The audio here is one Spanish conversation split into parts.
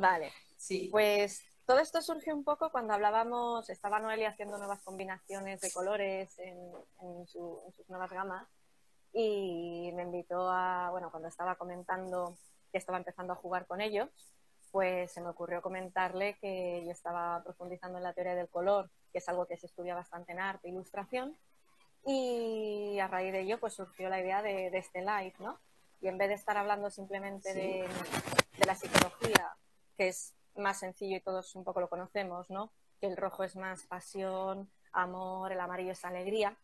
Vale. Sí. Pues todo esto surge un poco cuando hablábamos, estaba Noelia haciendo nuevas combinaciones de colores en, sus nuevas gamas y me invitó a, bueno, cuando estaba comentando que estaba empezando a jugar con ellos, pues se me ocurrió comentarle que yo estaba profundizando en la teoría del color, que es algo que se estudia bastante en arte e ilustración, y a raíz de ello pues surgió la idea de, este live, ¿no? Y en vez de estar hablando simplemente de, de, la psicología, que es más sencillo y todos un poco lo conocemos, ¿no? Que el rojo es más pasión, amor, el amarillo es alegría,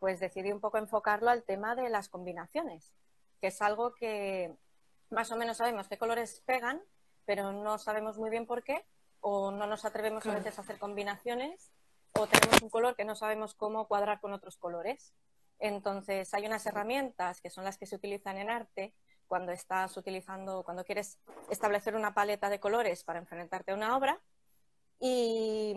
pues decidí un poco enfocarlo al tema de las combinaciones, que es algo que más o menos sabemos qué colores pegan, pero no sabemos muy bien por qué, o no nos atrevemos a veces a hacer combinaciones, o tenemos un color que no sabemos cómo cuadrar con otros colores. Entonces, hay unas herramientas que son las que se utilizan en arte cuando estás utilizando, cuando quieres establecer una paleta de colores para enfrentarte a una obra y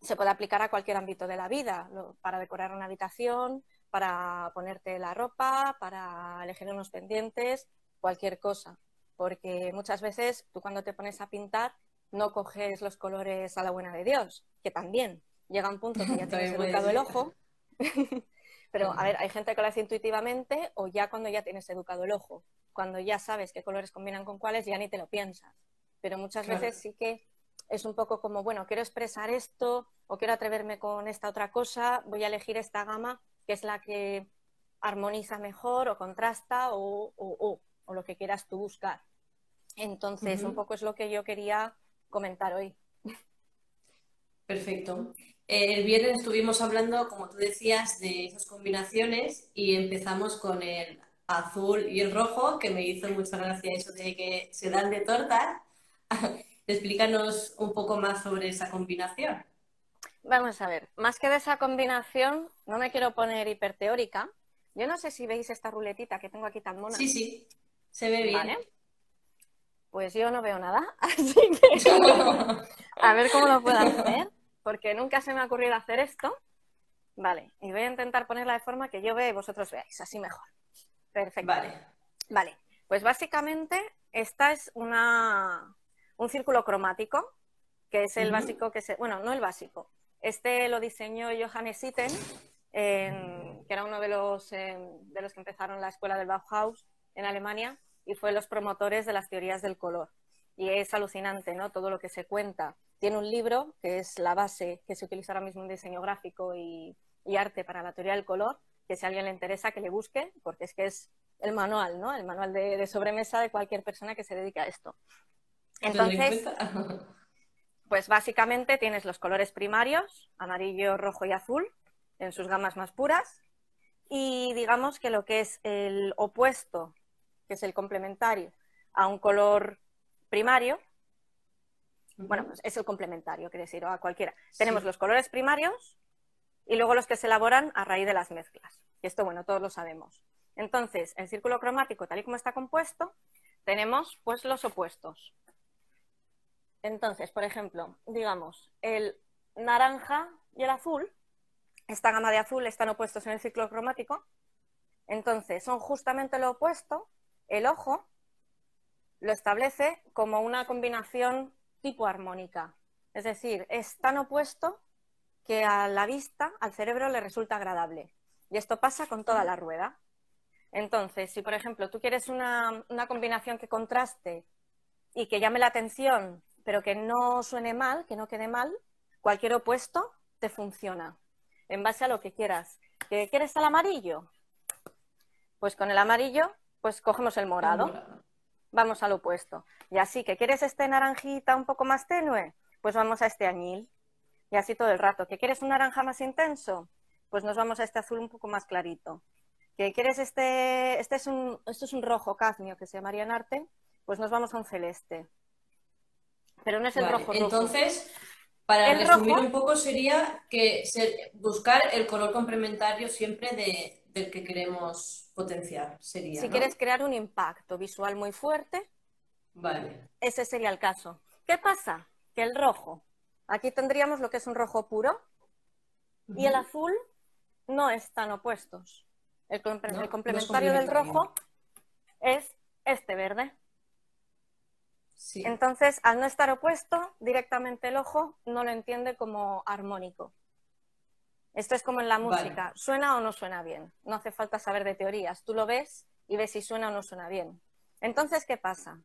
se puede aplicar a cualquier ámbito de la vida, para decorar una habitación, para ponerte la ropa, para elegir unos pendientes, cualquier cosa. Porque muchas veces tú cuando te pones a pintar no coges los colores a la buena de Dios, que también llega un punto que ya tienes educado el ojo. Pero, a ver, hay gente que lo hace intuitivamente o ya cuando ya tienes educado el ojo. Cuando ya sabes qué colores combinan con cuáles, ya ni te lo piensas. Pero muchas veces sí que es un poco como, bueno, quiero expresar esto o quiero atreverme con esta otra cosa, voy a elegir esta gama que es la que armoniza mejor o contrasta o, o, o, lo que quieras tú buscar. Entonces, un poco es lo que yo quería comentar hoy. Perfecto. El viernes estuvimos hablando, como tú decías, de esas combinaciones y empezamos con el azul y el rojo, que me hizo mucha gracia eso de que se dan de torta. Explícanos un poco más sobre esa combinación. Vamos a ver, más que de esa combinación, no me quiero poner hiperteórica. Yo no sé si veis esta ruletita que tengo aquí tan mona. Sí, sí, se ve bien. Pues yo no veo nada, así que a ver cómo lo puedo hacer porque nunca se me ha ocurrido hacer esto. Vale, y voy a intentar ponerla de forma que yo vea y vosotros veáis, así mejor. Perfecto. Vale. Vale, pues básicamente esta es una, un círculo cromático, que es el básico que se... Bueno, no el básico. Este lo diseñó Johannes Itten, que era uno de los, em, de los que empezaron la escuela del Bauhaus en Alemania y fue los promotores de las teorías del color. Y es alucinante, ¿no? Todo lo que se cuenta tiene un libro que es la base que se utiliza ahora mismo en diseño gráfico y, arte para la teoría del color, que si a alguien le interesa que le busque, porque es que es el manual, ¿no? El manual de, sobremesa de cualquier persona que se dedique a esto. Entonces, pues básicamente tienes los colores primarios, amarillo, rojo y azul, en sus gamas más puras, y digamos que lo que es el opuesto, que es el complementario a un color primario, bueno, pues es el complementario, quiere decir, o a cualquiera. Tenemos los colores primarios y luego los que se elaboran a raíz de las mezclas. Y esto, bueno, todos lo sabemos. Entonces, el círculo cromático, tal y como está compuesto, tenemos pues los opuestos. Entonces, por ejemplo, digamos, el naranja y el azul, esta gama de azul están opuestos en el ciclo cromático. Entonces, son justamente lo opuesto. El ojo lo establece como una combinación tipo armónica. Es decir, es tan opuesto que a la vista, al cerebro, le resulta agradable. Y esto pasa con toda la rueda. Entonces, si por ejemplo tú quieres una, combinación que contraste y que llame la atención, pero que no suene mal, que no quede mal, cualquier opuesto te funciona, en base a lo que quieras. ¿Que quieres el amarillo? Pues con el amarillo, pues cogemos el morado vamos al opuesto. Y así que quieres este naranjita un poco más tenue, pues vamos a este añil. Y así todo el rato. ¿Que quieres un naranja más intenso? Pues nos vamos a este azul un poco más clarito. ¿Que quieres este, este es un, esto es un rojo cadmio que se llamaría en arte? Pues nos vamos a un celeste. Pero no es el rojo Entonces, para resumir un poco sería que buscar el color complementario siempre de, del que queremos potenciar, sería. Si quieres crear un impacto visual muy fuerte, vale. ese sería el caso. ¿Qué pasa? Que el rojo, aquí tendríamos lo que es un rojo puro, y el azul no están opuestos. El, complementario del rojo es este verde. Entonces, al no estar opuesto, directamente el ojo no lo entiende como armónico. Esto es como en la música, suena o no suena bien. No hace falta saber de teorías. Tú lo ves y ves si suena o no suena bien. Entonces, ¿qué pasa?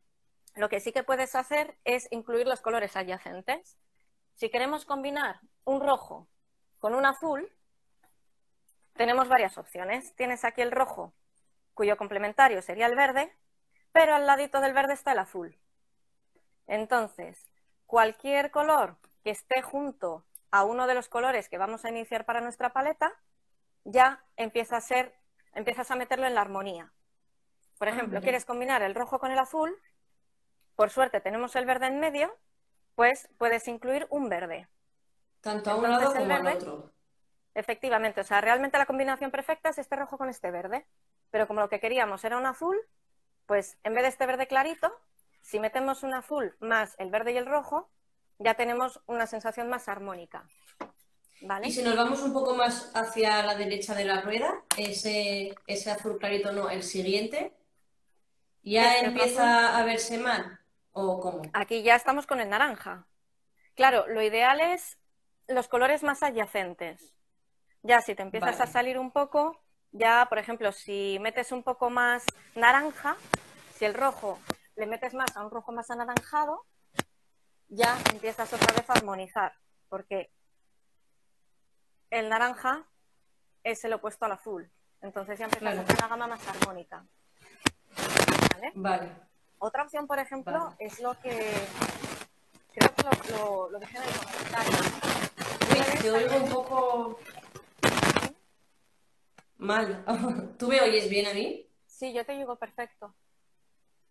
Lo que sí que puedes hacer es incluir los colores adyacentes. Si queremos combinar un rojo con un azul, tenemos varias opciones. Tienes aquí el rojo, cuyo complementario sería el verde, pero al ladito del verde está el azul. Entonces, cualquier color que esté junto a uno de los colores que vamos a iniciar para nuestra paleta, ya empieza a ser, empiezas a meterlo en la armonía. Por ah, ejemplo, quieres combinar el rojo con el azul, por suerte tenemos el verde en medio, pues puedes incluir un verde. Tanto a un lado como al otro. Efectivamente, o sea, realmente la combinación perfecta es este rojo con este verde, pero como lo que queríamos era un azul, pues en vez de este verde clarito, si metemos un azul más el verde y el rojo, ya tenemos una sensación más armónica. ¿Vale? Y si nos vamos un poco más hacia la derecha de la rueda, ese, ese azul clarito no, el siguiente, ¿ya este empieza a verse mal? ¿O cómo? Aquí ya estamos con el naranja. Claro, lo ideal es los colores más adyacentes. Ya si te empiezas a salir un poco, ya, por ejemplo, si metes un poco más naranja, si el rojo le metes más a un rojo más anaranjado, ya empiezas otra vez a armonizar, porque el naranja es el opuesto al azul. Entonces ya empiezas a tener una gama más armónica. ¿Vale? Otra opción, por ejemplo, es lo que creo que lo, lo, dejé en el comentario. te oigo un poco mal. ¿Tú me oyes bien a mí? Sí, yo te oigo perfecto.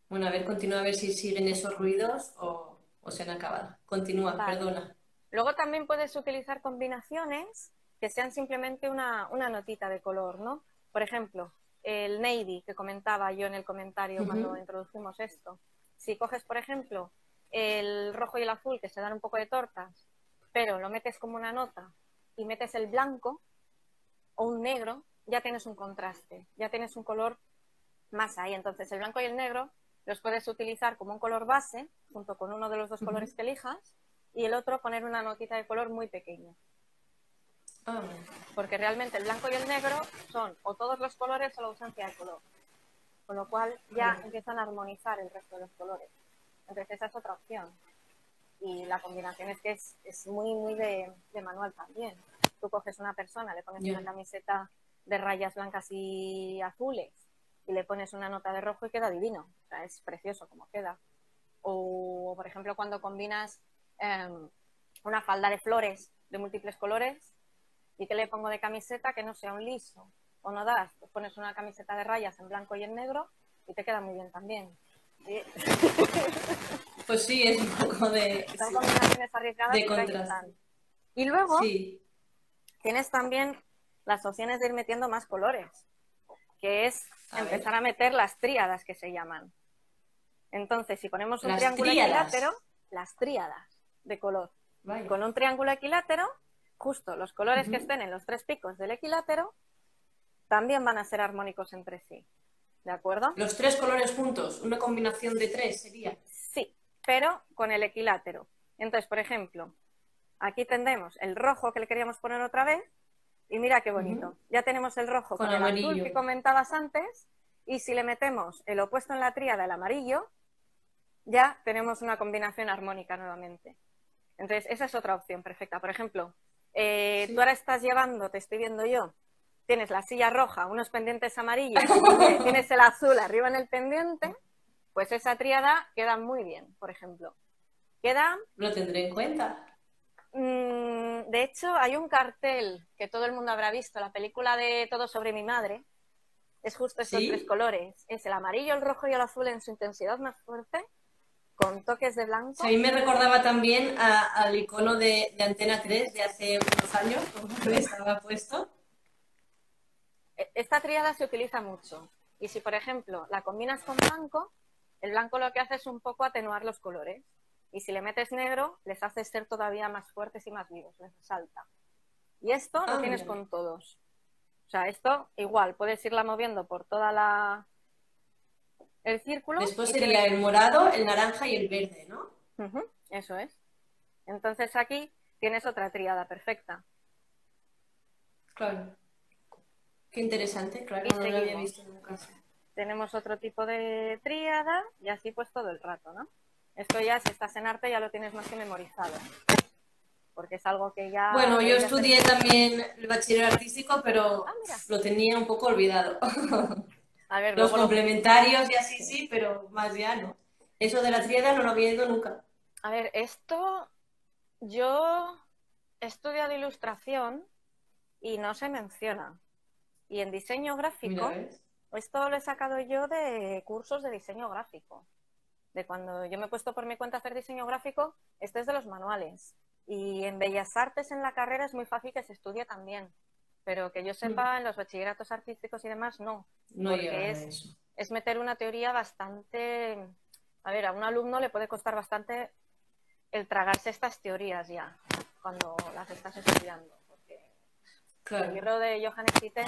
Bueno, a ver, continúa a ver si siguen esos ruidos o o se han acabado. Continúa, perdona. Luego también puedes utilizar combinaciones que sean simplemente una, notita de color, ¿no? Por ejemplo, el navy que comentaba yo en el comentario cuando introducimos esto. Si coges, por ejemplo, el rojo y el azul que se dan un poco de tortas, pero lo metes como una nota y metes el blanco o un negro, ya tienes un contraste, ya tienes un color más ahí. Entonces, el blanco y el negro los puedes utilizar como un color base, junto con uno de los dos colores que elijas, y el otro poner una notita de color muy pequeña. Ah. Porque realmente el blanco y el negro son o todos los colores o la ausencia de color. Con lo cual ya empiezan a armonizar el resto de los colores. Entonces esa es otra opción. Y la combinación es que es, muy, muy de, manual también. Tú coges una persona, le pones una camiseta de rayas blancas y azules y le pones una nota de rojo y queda divino. O sea, es precioso como queda. O, por ejemplo, cuando combinas em, una falda de flores de múltiples colores y que le pongo de camiseta que no sea un liso o no das, pues pones una camiseta de rayas en blanco y en negro y te queda muy bien también. Pues sí, es un poco de. Son combinaciones arriesgadas de Y luego tienes también las opciones de ir metiendo más colores, que es empezar a meter las tríadas que se llaman. Entonces, si ponemos un triángulo equilátero, las tríadas de color. Con un triángulo equilátero, justo los colores que estén en los tres picos del equilátero también van a ser armónicos entre sí. ¿De acuerdo? Los tres colores juntos, una combinación de tres sería. Sí, pero con el equilátero. Entonces, por ejemplo, aquí tendremos el rojo que le queríamos poner otra vez, y mira qué bonito. Ya tenemos el rojo con, el azul que comentabas antes. Y si le metemos el opuesto en la tríada, el amarillo, ya tenemos una combinación armónica nuevamente. Entonces, esa es otra opción perfecta. Por ejemplo, eh, tú ahora estás llevando, te estoy viendo yo, tienes la silla roja, unos pendientes amarillos, tienes el azul arriba en el pendiente, pues esa tríada queda muy bien, por ejemplo. Queda... Lo tendré en cuenta. Mm, de hecho, hay un cartel que todo el mundo habrá visto, la película de Todo sobre mi madre. Es justo estos tres colores. Es el amarillo, el rojo y el azul en su intensidad más fuerte, con toques de blanco. a mí me recordaba también al icono de, Antena 3 de hace unos años, como estaba puesto. E, esta tríada se utiliza mucho. Y si, por ejemplo, la combinas con blanco, el blanco lo que hace es un poco atenuar los colores. Y si le metes negro, les hace ser todavía más fuertes y más vivos, les resalta. Y esto lo ah, tienes con todos. O sea, esto igual, puedes irla moviendo por toda la el círculo. Después sería el morado, el naranja y el verde, ¿no? eso es. Entonces aquí tienes otra tríada perfecta. Claro. Qué interesante, claro, no lo había visto nunca. Tenemos otro tipo de tríada y así pues todo el rato, ¿no? Esto ya, si estás en arte, ya lo tienes más que memorizado. Porque es algo que ya... Bueno, yo estudié también el bachiller artístico, pero ah, lo tenía un poco olvidado. A ver, Los complementarios y así sí, pero más ya no. Eso de la tríada no lo había ido nunca. A ver, esto yo he estudiado ilustración y no se menciona. Y en diseño gráfico, esto lo he sacado yo de cursos de diseño gráfico. De cuando yo me he puesto por mi cuenta a hacer diseño gráfico, este es de los manuales. Y en Bellas Artes en la carrera es muy fácil que se estudie también. Pero que yo sepa, mm. en los bachilleratos artísticos y demás, no. No porque es, es meter una teoría bastante. A ver, a un alumno le puede costar bastante el tragarse estas teorías ya, cuando las estás estudiando. El libro de Johannes Sitten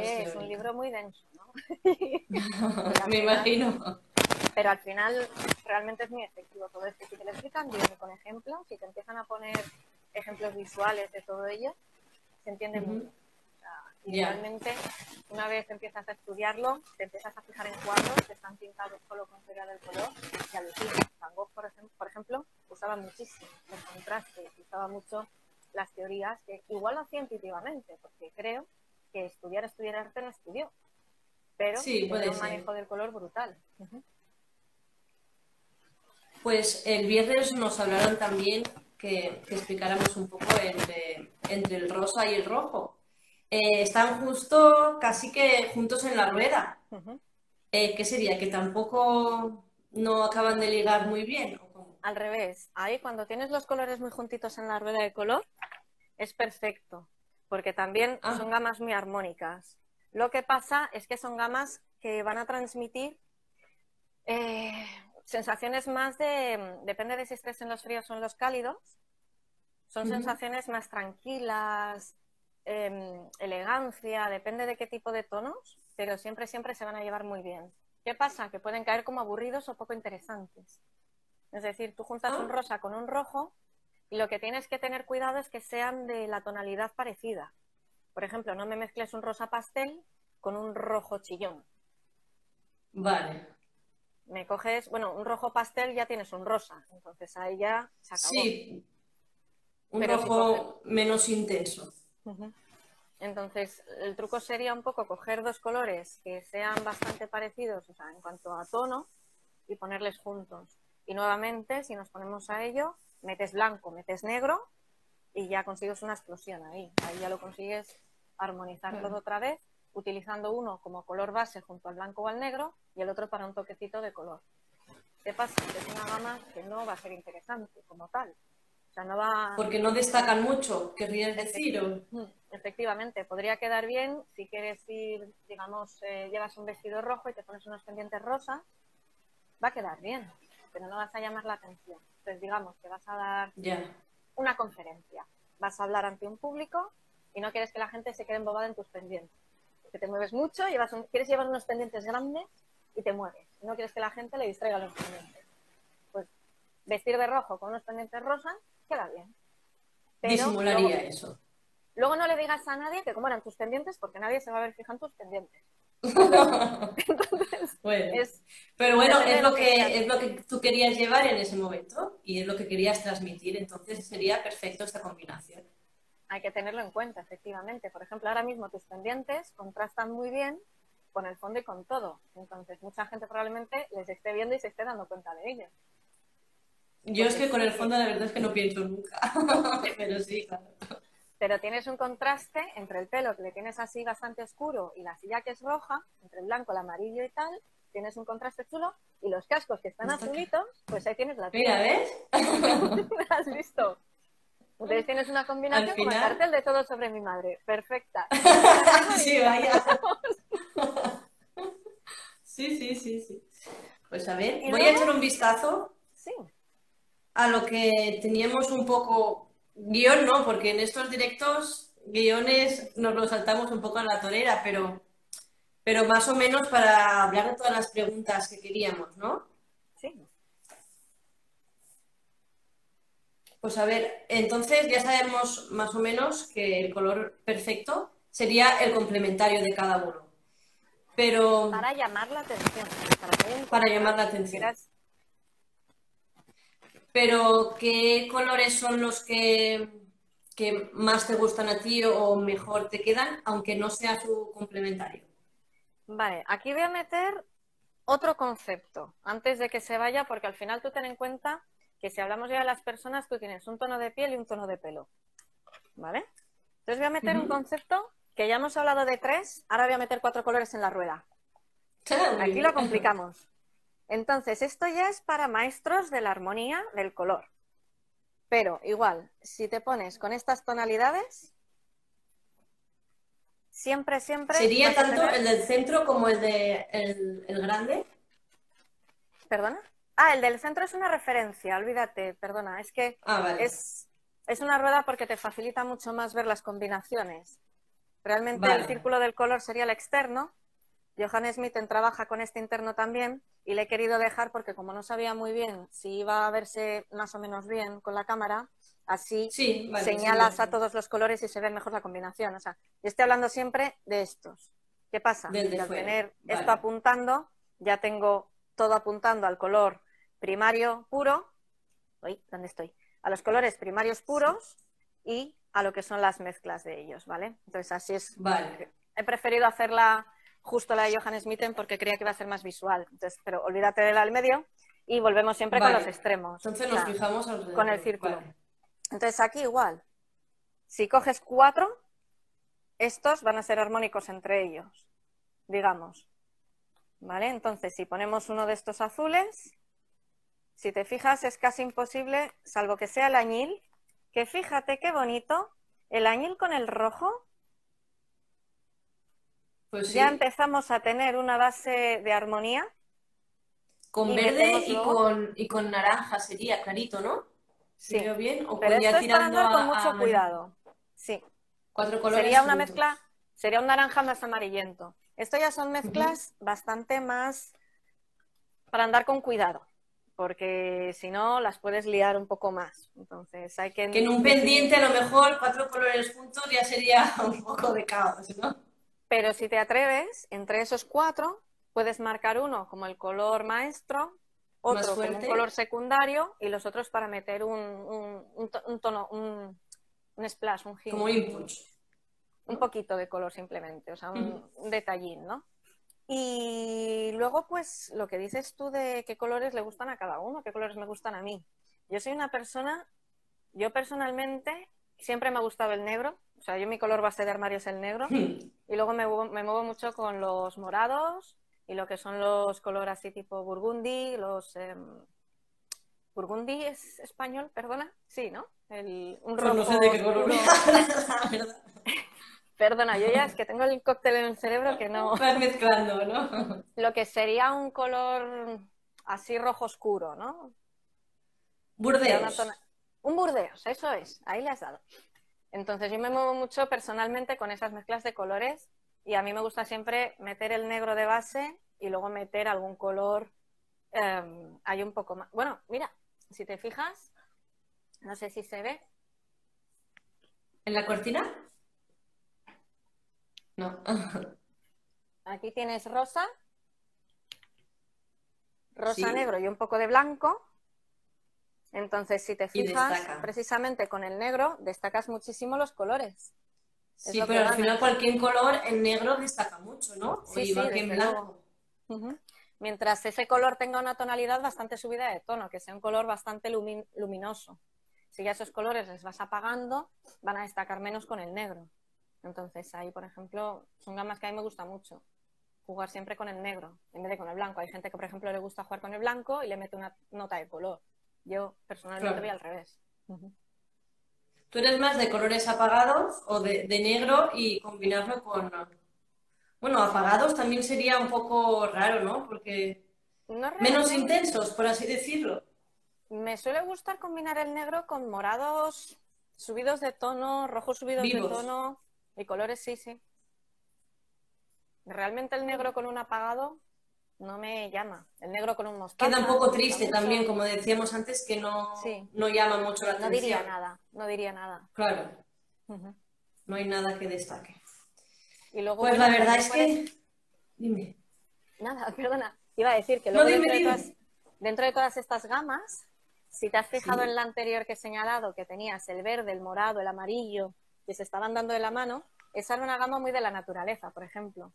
es, un libro muy denso, ¿no? Me imagino. Pero al final realmente es muy efectivo todo esto. Si te lo explican bien con ejemplos, si te empiezan a poner ejemplos visuales de todo ello, se entiende mucho. y realmente, una vez empiezas a estudiarlo, te empiezas a fijar en cuadros que están pintados solo con teoría del color y alucinas. Van Gogh, por ejemplo, por ejemplo, usaba muchísimo el contraste, usaba mucho las teorías que igual lo hacía intuitivamente, porque creo que estudiar, estudiar arte no estudió, pero sí, tiene un manejo del color brutal. Pues el viernes nos hablaron también que, explicáramos un poco entre, entre, el rosa y el rojo. Eh, están justo casi que juntos en la rueda. Eh, ¿Qué sería? ¿Que tampoco no acaban de ligar muy bien? Al revés, ahí cuando tienes los colores muy juntitos en la rueda de color, es perfecto, porque también ah. son gamas muy armónicas. Lo que pasa es que son gamas que van a transmitir eh, sensaciones más de, depende de si estés en los fríos o en los cálidos, son sensaciones más tranquilas, em, elegancia, depende de qué tipo de tonos, pero siempre, siempre se van a llevar muy bien. ¿Qué pasa? Que pueden caer como aburridos o poco interesantes. Es decir, tú juntas un ah. rosa con un rojo y lo que tienes que tener cuidado es que sean de la tonalidad parecida. Por ejemplo, no me mezcles un rosa pastel con un rojo chillón. Vale. Me coges, bueno, un rojo pastel ya tienes un rosa, entonces ahí ya se acabó. Sí, un rojo menos intenso. Entonces, el truco sería un poco coger dos colores que sean bastante parecidos, o sea, en cuanto a tono, y ponerles juntos. Y nuevamente, si nos ponemos a ello, metes blanco, metes negro y ya consigues una explosión ahí. Ahí ya lo consigues armonizar todo otra vez, utilizando uno como color base junto al blanco o al negro y el otro para un toquecito de color. ¿Qué pasa? Que es una gama que no va a ser interesante como tal. O sea, no va... Porque no destacan mucho, querrías decir. Efectivamente, podría quedar bien si quieres ir, digamos, eh, llevas un vestido rojo y te pones unos pendientes rosas, va a quedar bien pero no vas a llamar la atención. Entonces, digamos que vas a dar una conferencia, vas a hablar ante un público y no quieres que la gente se quede embobada en tus pendientes. Que te mueves mucho, llevas quieres llevar unos pendientes grandes y te mueves. No quieres que la gente le distraiga los pendientes. Pues vestir de rojo con unos pendientes rosas queda bien. Disimularía eso. Luego no le digas a nadie que cómo eran tus pendientes porque nadie se va a ver fijando tus pendientes. pero bueno, es lo, que, es lo que tú querías llevar en ese momento y es lo que querías transmitir, entonces sería perfecto esta combinación. Hay que tenerlo en cuenta, efectivamente. Por ejemplo, ahora mismo tus pendientes contrastan muy bien con el fondo y con todo. Entonces, mucha gente probablemente les esté viendo y se esté dando cuenta de ello. Yo es que con el fondo la verdad es que no pienso nunca, pero sí, claro pero tienes un contraste entre el pelo que le tienes así bastante oscuro y la silla que es roja, entre el blanco, el amarillo y tal, tienes un contraste chulo y los cascos que están azulitos, pues ahí tienes la Mira, ¿ves? ¿Has visto? Entonces tienes una combinación como el cartel de todo sobre mi madre. Perfecta. sí, vaya. sí, sí, sí, sí. Pues a ver, voy a echar un vistazo sí. a lo que teníamos un poco Guión no, porque en estos directos guiones nos lo saltamos un poco a la torera, pero Pero más o menos para hablar de todas las preguntas que queríamos, ¿no? Pues a ver, entonces ya sabemos más o menos que el color perfecto sería el complementario de cada uno. Pero Para llamar la atención. Para, que- para llamar la atención. Pero ¿qué colores son los que, que más te gustan a ti o mejor te quedan, aunque no sea su complementario? Vale, aquí voy a meter otro concepto antes de que se vaya, porque al final tú ten en cuenta que si hablamos ya de las personas, tú tienes un tono de piel y un tono de pelo. ¿Vale? Entonces voy a meter un concepto que ya hemos hablado de tres, ahora voy a meter cuatro colores en la rueda. Aquí lo complicamos. Entonces, esto ya es para maestros de la armonía del color. Pero igual, si te pones con estas tonalidades, siempre, siempre. ¿Sería tanto tener- el del centro como el de el, el grande? ¿Perdona? Ah, el del centro es una referencia, olvídate, perdona. Es que Ah, vale. es, es una rueda porque te facilita mucho más ver las combinaciones. Realmente Vale. el círculo del color sería el externo. Johann Smith trabaja con este interno también y le he querido dejar porque como no sabía muy bien si iba a verse más o menos bien con la cámara, así Sí, vale, señalas sí, a todos los colores y se ve mejor la combinación. O sea, yo estoy hablando siempre de estos. ¿Qué pasa? Del de Que al tener esto apuntando, ya tengo todo apuntando al color primario puro. Uy, ¿dónde estoy? A los colores primarios puros y a lo que son las mezclas de ellos, ¿vale? Entonces así es. Vale. He preferido hacerla justo la de Johann Smithen porque creía que iba a ser más visual. Entonces, pero olvídate de la del medio y volvemos siempre Vale. con los extremos. Entonces O nos sea, fijamos alrededor. con el círculo. Vale. entonces aquí igual. Si coges cuatro, estos van a ser armónicos entre ellos, digamos. ¿Vale? Entonces, si ponemos uno de estos azules, si te fijas, es casi imposible, salvo que sea el añil, que fíjate qué bonito, el añil con el rojo, Pues sí, ya empezamos a tener una base de armonía. con y verde y con, y con naranja sería clarito, ¿no? Sí. ¿Sí veo bien? ¿O Pero esto es para con mucho a- cuidado. Sí. Cuatro colores Sería una juntos. mezcla, sería un naranja más amarillento. Esto ya son mezclas bastante más para andar con cuidado, porque si no las puedes liar un poco más. Entonces hay que... Que en un pendiente a lo mejor cuatro colores juntos ya sería un poco de caos, ¿no? Pero si te atreves, entre esos cuatro puedes marcar uno como el color maestro, otro como un color secundario y los otros para meter un, un- un to- un tono, un, un splash, un hint. Como inputs. un poquito de color simplemente, o sea, un, un detallín, ¿no? Y luego, pues, lo que dices tú de qué colores le gustan a cada uno, qué colores me gustan a mí. Yo soy una persona, yo personalmente, siempre me ha gustado el negro, o sea, yo mi color base de armario es el negro, y luego me, me muevo mucho con los morados y lo que son los colores así tipo burgundy, los... em, ¿Burgundy es español? Perdona. Sí, ¿no? El, un Pues no rojo sé de qué color. Perdona, yo ya es que tengo el cóctel en el cerebro que no. Vas mezclando, ¿no? Lo que sería un color así rojo oscuro, ¿no? Burdeos. tona- Un burdeos, eso es, ahí le has dado. Entonces yo me muevo mucho personalmente con esas mezclas de colores y a mí me gusta siempre meter el negro de base y luego meter algún color em, hay un poco más. Bueno, mira, si te fijas, no sé si se ve, ¿En la cortina? No. aquí tienes rosa, rosa, Sí. negro y un poco de blanco. Entonces, si te fijas, precisamente con el negro destacas muchísimo los colores. Es Sí, lo pero al final cualquier color en negro destaca mucho, ¿no? O Sí, igual sí, que en blanco. Mientras ese color tenga una tonalidad bastante subida de tono, que sea un color bastante lumi- luminoso. Si ya esos colores les vas apagando, van a destacar menos con el negro. Entonces ahí, por ejemplo, son gamas que a mí me gusta mucho. Jugar siempre con el negro, en vez de con el blanco. Hay gente que, por ejemplo, le gusta jugar con el blanco y le mete una nota de color. Yo personalmente Claro. voy al revés. ¿Tú eres más de colores apagados o de, de negro y combinarlo con... Bueno, apagados también sería un poco raro, ¿no? Porque No menos intensos, por así decirlo. Me suele gustar combinar el negro con morados subidos de tono, rojos subidos Vivos. de tono y colores, sí, sí. Realmente el negro con un apagado no me llama. El negro con un mostaza. Queda un poco triste también, como decíamos antes, que no, no llama mucho la atención. No diría nada, no diría nada. Claro. No hay nada que destaque. Y luego, pues la verdad es que... Dime. Nada, perdona. Iba a decir que luego dentro, De todas, estas gamas, si te has fijado en la anterior que he señalado, que tenías el verde, el morado, el amarillo, que se estaban dando de la mano, esa era una gama muy de la naturaleza, por ejemplo.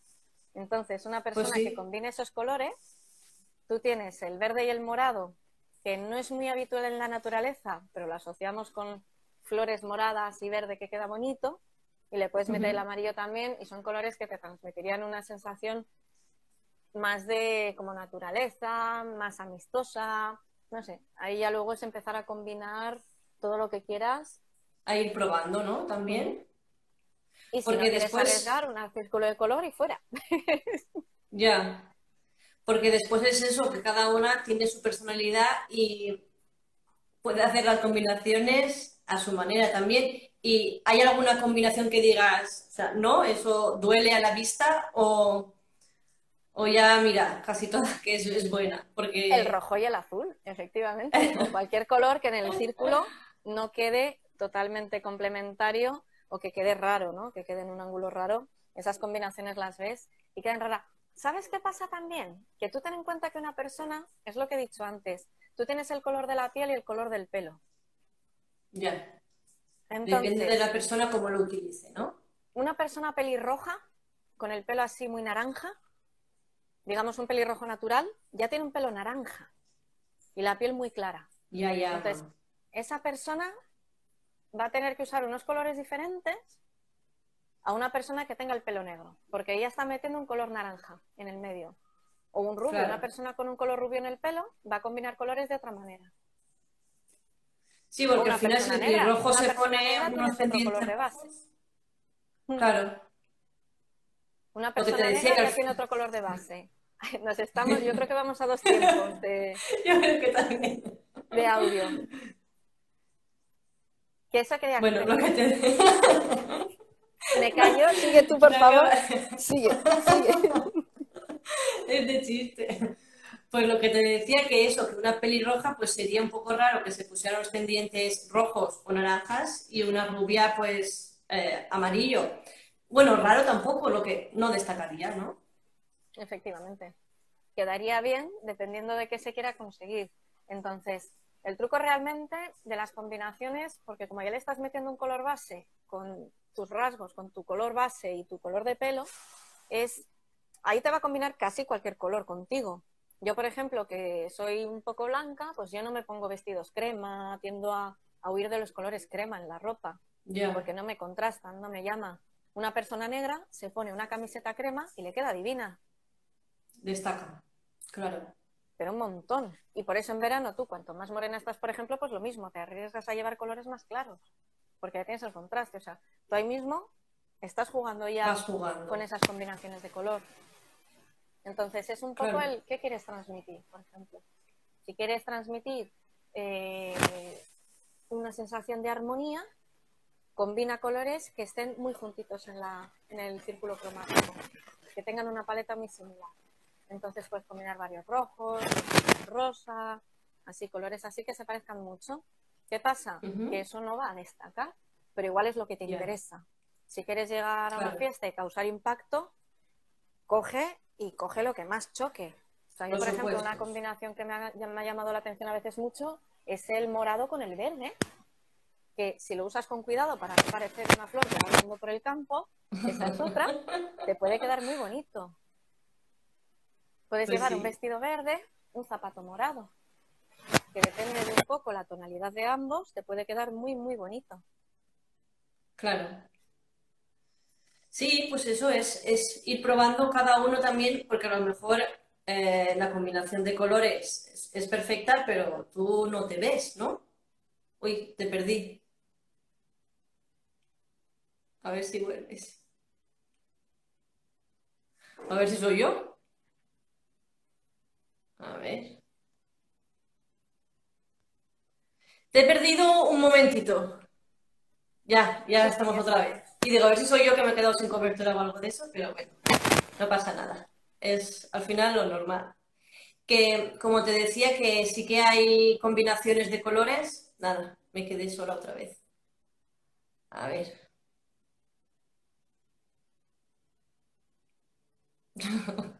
Entonces, una pues persona que combine esos colores, tú tienes el verde y el morado, que no es muy habitual en la naturaleza, pero lo asociamos con flores moradas y verde que queda bonito, y le puedes meter el amarillo también, y son colores que te transmitirían una sensación más de como naturaleza, más amistosa, no sé, ahí ya luego es empezar a combinar todo lo que quieras. A ir probando, ¿no? También. Y si porque no después arriesgar, un círculo de color y fuera. ya. Porque después es eso, que cada una tiene su personalidad y puede hacer las combinaciones a su manera también. ¿Y hay alguna combinación que digas, o sea, no, eso duele a la vista o, o ya, mira, casi toda que es, es buena? Porque... El rojo y el azul, efectivamente. Cualquier color que en el círculo no quede totalmente complementario o que quede raro, ¿no? Que quede en un ángulo raro. Esas combinaciones las ves y quedan raras. ¿Sabes qué pasa también? Que tú ten en cuenta que una persona, es lo que he dicho antes, tú tienes el color de la piel y el color del pelo. Ya. Depende de la persona cómo lo utilice, ¿no? Una persona pelirroja, con el pelo así muy naranja, digamos un pelirrojo natural, ya tiene un pelo naranja y la piel muy clara. Ya, ya. Entonces, esa persona va a tener que usar unos colores diferentes a una persona que tenga el pelo negro, porque ella está metiendo un color naranja en el medio. O un rubio, una persona con un color rubio en el pelo va a combinar colores de otra manera. Sí, porque al final si el rojo se pone unos color de base. Claro. Una persona negra tiene otro color de base. Nos estamos, yo creo que vamos a dos tiempos de, yo creo que también. de audio. Que quería Bueno, lo que te... Me cayó, sigue tú, por favor. Sigue, sigue. Es de chiste. Pues lo que te decía que eso, que una pelirroja, pues sería un poco raro que se pusieran los pendientes rojos o naranjas y una rubia, pues eh, amarillo. Bueno, raro tampoco, lo que no destacaría, ¿no? Efectivamente. Quedaría bien dependiendo de qué se quiera conseguir. Entonces, el truco realmente de las combinaciones, porque como ya le estás metiendo un color base con tus rasgos, con tu color base y tu color de pelo, es ahí te va a combinar casi cualquier color contigo. Yo, por ejemplo, que soy un poco blanca, pues yo no me pongo vestidos crema, tiendo a, huir de los colores crema en la ropa, porque no me contrastan, no me llama. Una persona negra se pone una camiseta crema y le queda divina. Destaca, claro pero un montón. Y por eso en verano tú, cuanto más morena estás, por ejemplo, pues lo mismo, te arriesgas a llevar colores más claros, porque ya tienes el contraste. O sea, tú ahí mismo estás jugando ya con esas combinaciones de color. Entonces es un poco el qué quieres transmitir, por ejemplo. Si quieres transmitir eh, una sensación de armonía, combina colores que estén muy juntitos en, la, en el círculo cromático, que tengan una paleta muy similar. Entonces puedes combinar varios rojos, rosa, así, colores así que se parezcan mucho. ¿Qué pasa? Que eso no va a destacar, pero igual es lo que te interesa. Si quieres llegar a una fiesta y causar impacto, coge y coge lo que más choque. O sea, yo, por, ejemplo, una combinación que me ha, me ha, llamado la atención a veces mucho es el morado con el verde. Que si lo usas con cuidado para no parecer una flor que va andando por el campo, esa es otra, te puede quedar muy bonito. Puedes pues llevar un vestido verde, un zapato morado, que depende de un poco la tonalidad de ambos, te puede quedar muy, muy bonito. Claro. Sí, pues eso es, es ir probando cada uno también, porque a lo mejor eh, la combinación de colores es, es, perfecta, pero tú no te ves, ¿no? Uy, te perdí. A ver si vuelves. A ver si soy yo. A ver. Te he perdido un momentito. Ya, ya estamos otra vez. Y digo, a ver si soy yo que me he quedado sin cobertura o algo de eso, pero bueno. no pasa nada. Es al final lo normal. Que como te decía que sí que hay combinaciones de colores, nada, me quedé sola otra vez. A ver.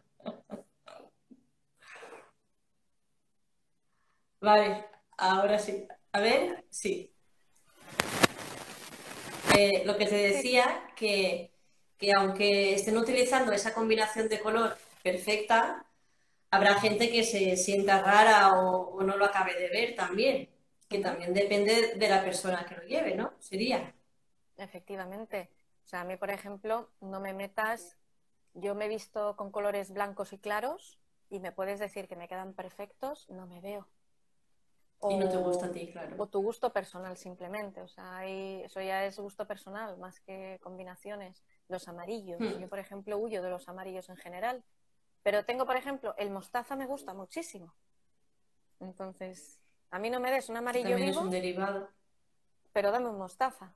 Vale, ahora sí. A ver, sí. Eh, lo que te decía, que, que aunque estén utilizando esa combinación de color perfecta, habrá gente que se sienta rara o, no lo acabe de ver también, que también depende de la persona que lo lleve, ¿no? Sería. Efectivamente. O sea, a mí, por ejemplo, no me metas, yo me he visto con colores blancos y claros y me puedes decir que me quedan perfectos, no me veo. O, y no te gusta a ti, claro. O tu gusto personal simplemente. O sea, eso ya es gusto personal más que combinaciones. Los amarillos. Hmm. Yo, por ejemplo, huyo de los amarillos en general. Pero tengo, por ejemplo, el mostaza me gusta muchísimo. Entonces, a mí no me des un amarillo vivo. Es un derivado. Pero dame un mostaza.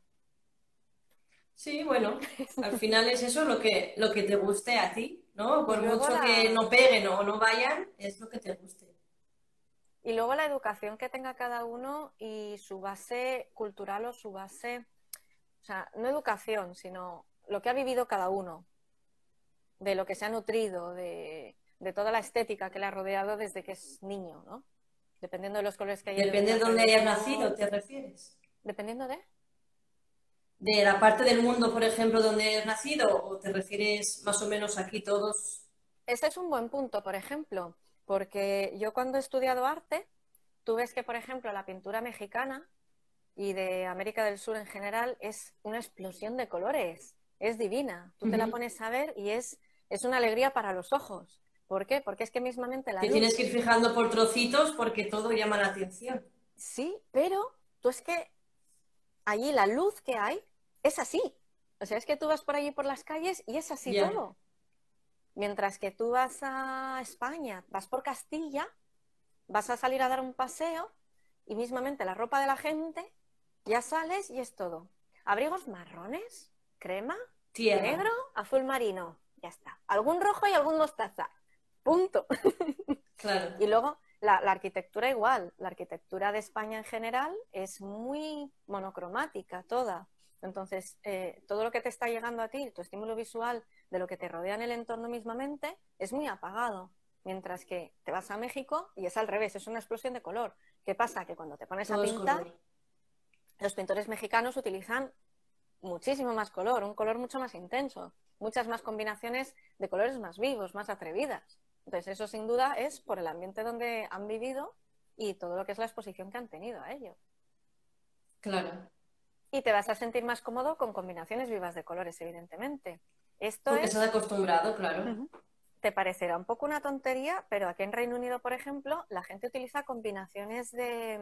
Sí, bueno, al final es eso lo que, lo que te guste a ti, ¿no? Por mucho que no peguen o no vayan, es lo que te guste. Y luego la educación que tenga cada uno y su base cultural o su base, o sea, no educación, sino lo que ha vivido cada uno, de lo que se ha nutrido, de, toda la estética que le ha rodeado desde que es niño, ¿no? Dependiendo de los colores que haya. Depende de dónde hayas nacido, ¿te refieres? Dependiendo de. De la parte del mundo, por ejemplo, donde hayas nacido, o te refieres más o menos aquí todos. Ese es un buen punto, por ejemplo. Porque yo cuando he estudiado arte, tú ves que, por ejemplo, la pintura mexicana y de América del Sur en general es una explosión de colores, es divina. Tú te la pones a ver y es, es una alegría para los ojos. ¿Por qué? Porque es que mismamente la Te tienes que ir fijando por trocitos porque todo llama la atención. Sí, pero tú es que allí la luz que hay es así. O sea, es que tú vas por allí por las calles y es así todo. Mientras que tú vas a España, vas por Castilla, vas a salir a dar un paseo y mismamente la ropa de la gente, ya sales y es todo. Abrigos marrones, crema, negro, azul marino, ya está. Algún rojo y algún mostaza. Punto. Claro. y luego la, arquitectura igual. La arquitectura de España en general es muy monocromática toda. Entonces, eh, todo lo que te está llegando a ti, tu estímulo visual de lo que te rodea en el entorno mismamente, es muy apagado. Mientras que te vas a México y es al revés, es una explosión de color. ¿Qué pasa? Que cuando te pones a pintar, los pintores mexicanos utilizan muchísimo más color, un color mucho más intenso, muchas más combinaciones de colores más vivos, más atrevidas. Entonces, eso sin duda es por el ambiente donde han vivido y todo lo que es la exposición que han tenido a ello. Claro y te vas a sentir más cómodo con combinaciones vivas de colores, evidentemente. Esto Porque es... estás acostumbrado, claro. Te parecerá un poco una tontería, pero aquí en Reino Unido, por ejemplo, la gente utiliza combinaciones de,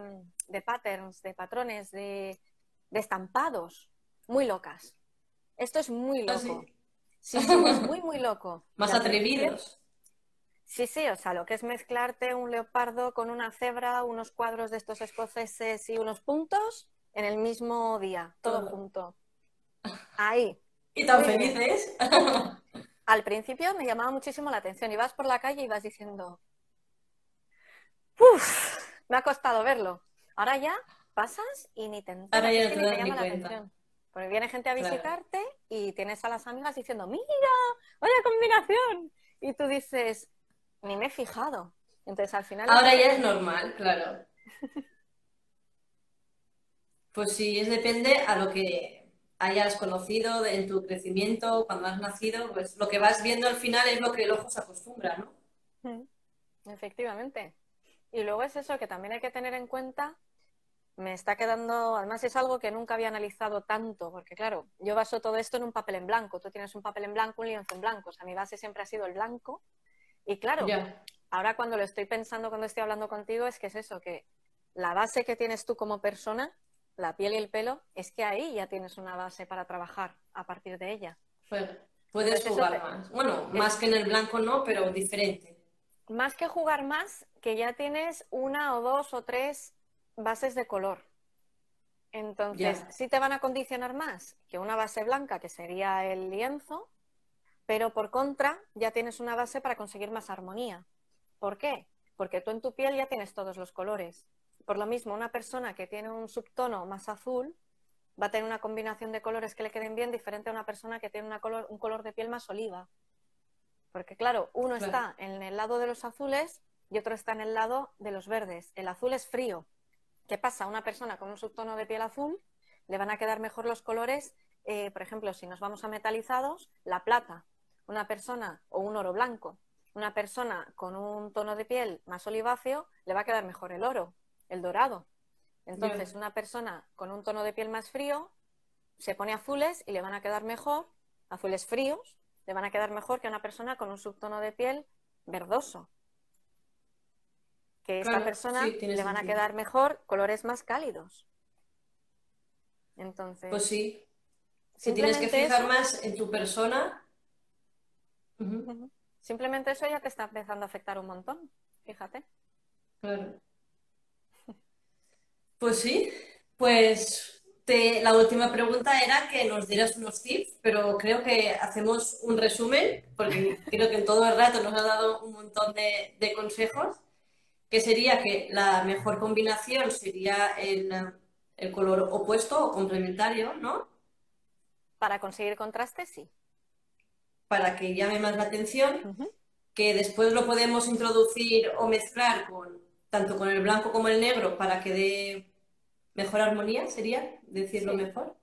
patterns, de patrones, de, estampados muy locas. Esto es muy ¿Ah, loco. sí? sí, es muy, muy loco. Más atrevidos. Sí, sí, o sea, lo que es mezclarte un leopardo con una cebra, unos cuadros de estos escoceses y unos puntos, en el mismo día, todo, junto. Ahí. ¿Y tan felices? Al principio me llamaba muchísimo la atención. Ibas por la calle y vas diciendo, ¡Uf! Me ha costado verlo. Ahora ya pasas y ni te Ahora ya no te, llama la atención. Porque viene gente a visitarte y tienes a las amigas diciendo, ¡Mira! ¡Vaya combinación! Y tú dices, ni me he fijado. Entonces al final. Ahora ya es normal, claro. Pues sí, es depende a lo que hayas conocido en tu crecimiento, cuando has nacido, pues lo que vas viendo al final es lo que el ojo se acostumbra, ¿no? Mm, efectivamente. Y luego es eso que también hay que tener en cuenta, me está quedando, además es algo que nunca había analizado tanto, porque claro, yo baso todo esto en un papel en blanco, tú tienes un papel en blanco, un lienzo en blanco, o sea, mi base siempre ha sido el blanco, y claro, ahora cuando lo estoy pensando, cuando estoy hablando contigo, es que es eso, que la base que tienes tú como persona la piel y el pelo, es que ahí ya tienes una base para trabajar a partir de ella. puedes jugar más. Bueno, más que en el blanco no, pero diferente. Más que jugar más, que ya tienes una o dos o tres bases de color. Entonces, sí te van a condicionar más que una base blanca, que sería el lienzo, pero por contra ya tienes una base para conseguir más armonía. ¿Por qué? Porque tú en tu piel ya tienes todos los colores. Por lo mismo, una persona que tiene un subtono más azul va a tener una combinación de colores que le queden bien diferente a una persona que tiene un color de piel más oliva. Porque claro, uno está en el lado de los azules y otro está en el lado de los verdes. El azul es frío. ¿Qué pasa? Una persona con un subtono de piel azul le van a quedar mejor los colores, eh, por ejemplo, si nos vamos a metalizados, la plata. Una persona o un oro blanco. Una persona con un tono de piel más oliváceo le va a quedar mejor el oro, el dorado. Entonces, una persona con un tono de piel más frío se pone azules y le van a quedar mejor, azules fríos, le van a quedar mejor que una persona con un subtono de piel verdoso. Que esta persona le van a quedar mejor colores más cálidos. Entonces. Pues sí. Si tienes que fijar más en tu persona. Simplemente eso ya te está empezando a afectar un montón. Fíjate. Claro. Pues sí, pues la última pregunta era que nos dieras unos tips, pero creo que hacemos un resumen, porque creo que en todo el rato nos ha dado un montón de, consejos, que sería que la mejor combinación sería el, color opuesto o complementario, ¿no? Para conseguir contraste, sí. Para que llame más la atención, que después lo podemos introducir o mezclar con tanto con el blanco como el negro para que dé mejor armonía, sería decirlo mejor.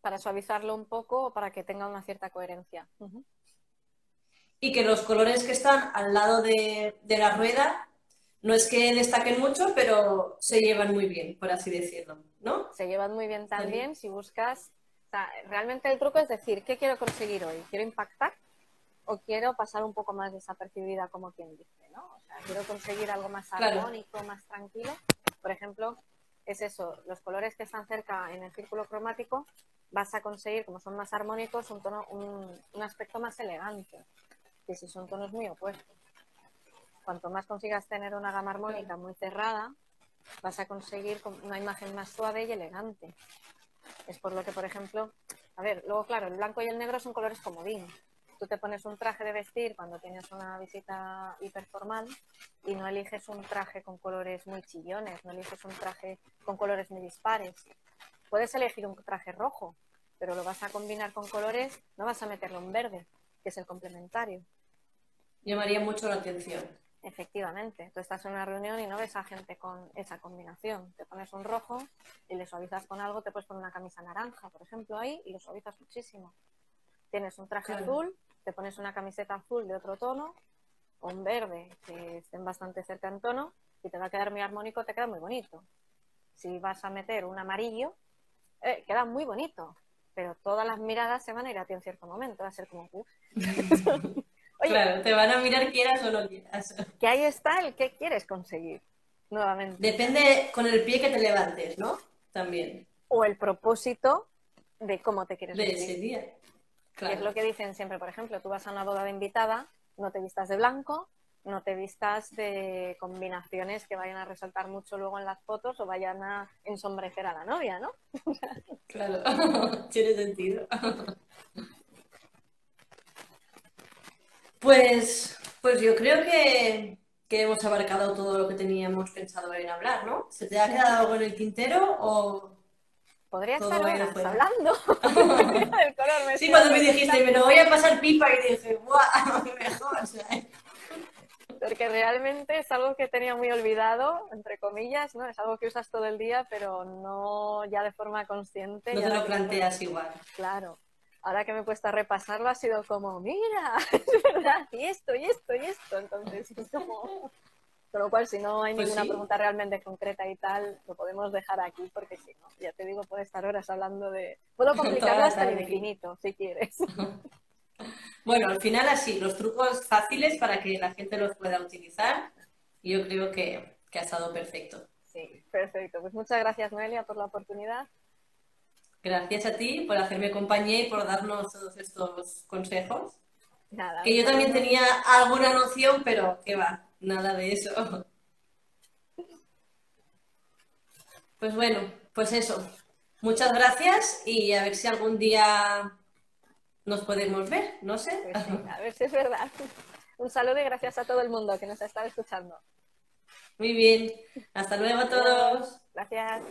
Para suavizarlo un poco o para que tenga una cierta coherencia. Y que los colores que están al lado de, la rueda no es que destaquen mucho, pero se llevan muy bien, por así decirlo, ¿no? Se llevan muy bien también si buscas. realmente el truco es decir, ¿qué quiero conseguir hoy? ¿Quiero impactar? ¿O quiero pasar un poco más desapercibida, como quien dice, ¿no? O sea, quiero conseguir algo más armónico, más tranquilo. Por ejemplo, es eso, los colores que están cerca en el círculo cromático vas a conseguir, como son más armónicos, un, tono, un, aspecto más elegante, que si son tonos muy opuestos. Cuanto más consigas tener una gama armónica muy cerrada, vas a conseguir una imagen más suave y elegante. Es por lo que, por ejemplo, a ver, luego claro, el blanco y el negro son colores comodín tú te pones un traje de vestir cuando tienes una visita hiperformal y no eliges un traje con colores muy chillones, no eliges un traje con colores muy dispares. Puedes elegir un traje rojo, pero lo vas a combinar con colores, no vas a meterle un verde, que es el complementario. Llamaría mucho la atención. Efectivamente, tú estás en una reunión y no ves a gente con esa combinación. Te pones un rojo y le suavizas con algo, te puedes poner una camisa naranja, por ejemplo, ahí y lo suavizas muchísimo. Tienes un traje azul, te pones una camiseta azul de otro tono o un verde que estén bastante cerca en tono y te va a quedar muy armónico, te queda muy bonito. Si vas a meter un amarillo, eh, queda muy bonito, pero todas las miradas se van a ir a ti en cierto momento, va a ser como... claro, te van a mirar quieras o no quieras. Que ahí está el que quieres conseguir, nuevamente. Depende con el pie que te levantes, ¿no? También. O el propósito de cómo te quieres de ese día. Es lo que dicen siempre, por ejemplo, tú vas a una boda de invitada, no te vistas de blanco, no te vistas de combinaciones que vayan a resaltar mucho luego en las fotos o vayan a ensombrecer a la novia, ¿no? claro, tiene sentido. Pues, pues yo creo que, que, hemos abarcado todo lo que teníamos pensado en hablar, ¿no? ¿Se te ha quedado algo en el tintero o Podría estar horas hablando Sí, cuando me dijiste, me lo voy a pasar pipa y dije, ¡guau! Mejor. Porque realmente es algo que tenía muy olvidado, entre comillas, ¿no? Es algo que usas todo el día, pero no ya de forma consciente. No te lo planteas igual. Claro. Ahora que me cuesta repasarlo, ha sido como, mira, es verdad, y esto, y esto, y esto. Entonces, es como con lo cual, si no hay pues ninguna pregunta realmente concreta y tal, lo podemos dejar aquí, porque si no, ya te digo, puedo estar horas hablando de... Puedo complicarlo hasta el infinito, si quieres. bueno, al final así, los trucos fáciles para que la gente los pueda utilizar, yo creo que, que ha estado perfecto. Sí, perfecto. Pues muchas gracias, Noelia, por la oportunidad. Gracias a ti por hacerme compañía y por darnos todos estos consejos. Nada. Que yo también tenía alguna noción, pero que va, nada de eso. Pues bueno, pues eso. Muchas gracias y a ver si algún día nos podemos ver, no sé. Pues sí, a ver si es verdad. Un saludo y gracias a todo el mundo que nos ha estado escuchando. Muy bien. Hasta luego a todos. Gracias.